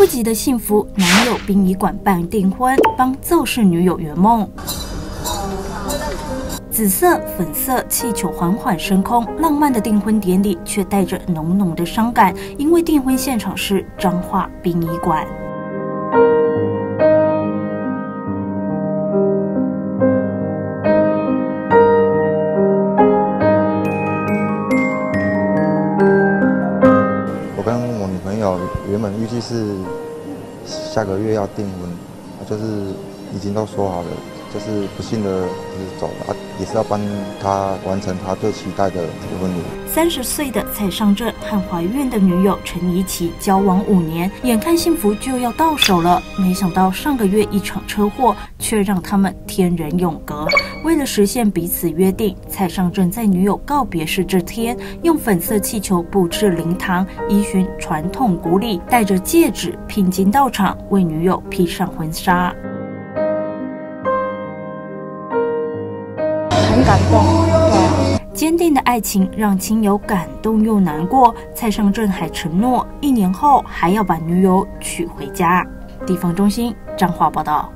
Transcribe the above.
不及的幸福，男友殡仪馆办订婚，帮奏事女友圆梦。紫色、粉色气球缓缓升空，浪漫的订婚典礼却带着浓浓的伤感，因为订婚现场是彰化殡仪馆。我跟我女朋友原本预计是下个月要订婚，就是已经都说好了。就是不幸的，就是走了，也是要帮她完成她最期待的这个婚礼。三十岁的蔡尚正和怀孕的女友陈怡琪交往五年，眼看幸福就要到手了，没想到上个月一场车祸却让他们天人永隔。为了实现彼此约定，蔡尚正在女友告别式这天，用粉色气球布置灵堂，依循传统古礼，带着戒指聘金到场，为女友披上婚纱。很感动，坚定的爱情让亲友感动又难过。蔡尚正还承诺，一年后还要把女友娶回家。地方中心，张华报道。